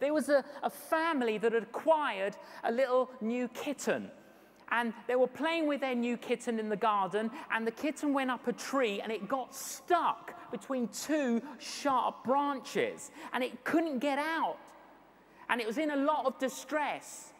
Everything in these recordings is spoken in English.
There was a, a family that had acquired a little new kitten. And they were playing with their new kitten in the garden, and the kitten went up a tree and it got stuck between two sharp branches, and it couldn't get out. And it was in a lot of distress.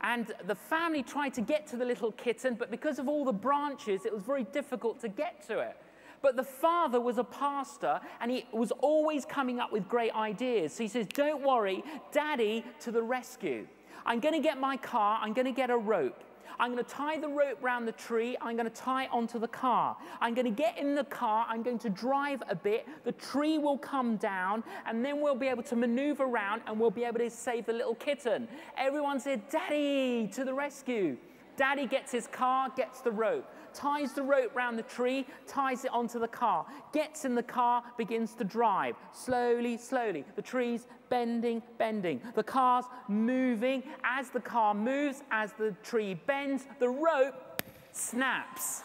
And the family tried to get to the little kitten, but because of all the branches, it was very difficult to get to it. But the father was a pastor and he was always coming up with great ideas. So he says, Don't worry, daddy to the rescue. I'm going to get my car, I'm going to get a rope. I'm going to tie the rope round the tree. I'm going to tie it onto the car. I'm going to get in the car. I'm going to drive a bit. The tree will come down, and then we'll be able to maneuver around and we'll be able to save the little kitten. Everyone said, Daddy, to the rescue. Daddy gets his car, gets the rope ties the rope round the tree, ties it onto the car, gets in the car, begins to drive. Slowly, slowly. The tree's bending, bending. The car's moving. As the car moves, as the tree bends, the rope snaps.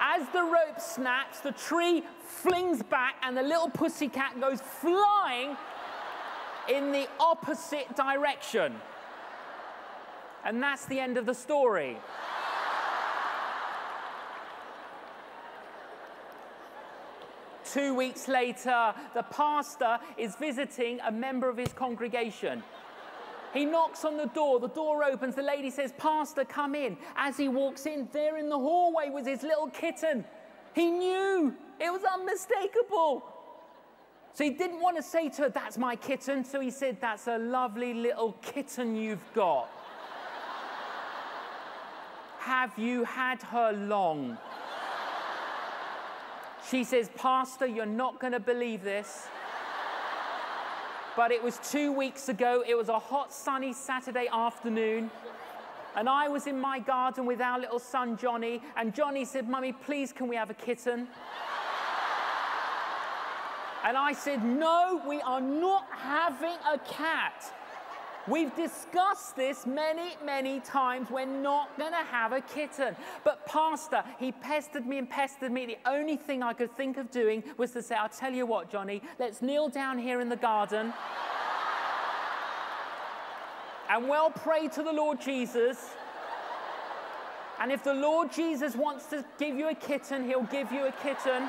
As the rope snaps, the tree flings back and the little pussycat goes flying in the opposite direction. And that's the end of the story. Two weeks later, the pastor is visiting a member of his congregation. He knocks on the door, the door opens, the lady says, Pastor, come in. As he walks in, there in the hallway was his little kitten. He knew, it was unmistakable. So he didn't want to say to her, That's my kitten. So he said, That's a lovely little kitten you've got. Have you had her long? She says, Pastor, you're not going to believe this. But it was two weeks ago. It was a hot, sunny Saturday afternoon. And I was in my garden with our little son, Johnny. And Johnny said, Mummy, please, can we have a kitten? And I said, No, we are not having a cat. We've discussed this many, many times. We're not going to have a kitten. But, Pastor, he pestered me and pestered me. The only thing I could think of doing was to say, I'll tell you what, Johnny, let's kneel down here in the garden and well pray to the Lord Jesus. And if the Lord Jesus wants to give you a kitten, he'll give you a kitten.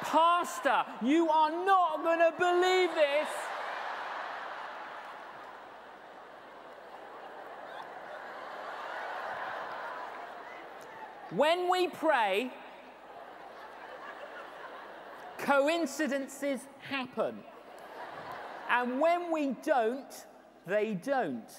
Pastor, you are not going to believe this. When we pray, coincidences happen. And when we don't, they don't.